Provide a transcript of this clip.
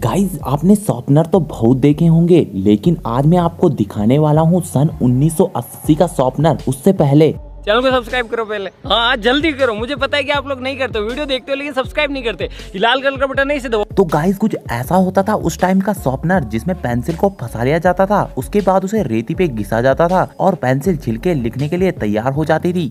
Guys आपने sharpener तो बहुत देखे होंगे लेकिन आज मैं आपको दिखाने वाला हूँ सन 1980 का शॉर्पनर उससे पहले। चैनल को सब्सक्राइब करो पहले। हाँ जल्दी करो। मुझे पता है कि आप लोग नहीं करते वीडियो देखते हो लेकिन सब्सक्राइब नहीं करते। लाल कलर का बटन नहीं से दबाओ। तो गाइस कुछ ऐसा होता था उस टाइम का शॉर्पनर जिसमें पेंसिल को फंसा लिया जाता था उसके बाद उसे रेती पे घिसा जाता था और पेंसिल छिलके लिखने के लिए तैयार हो जाती थी।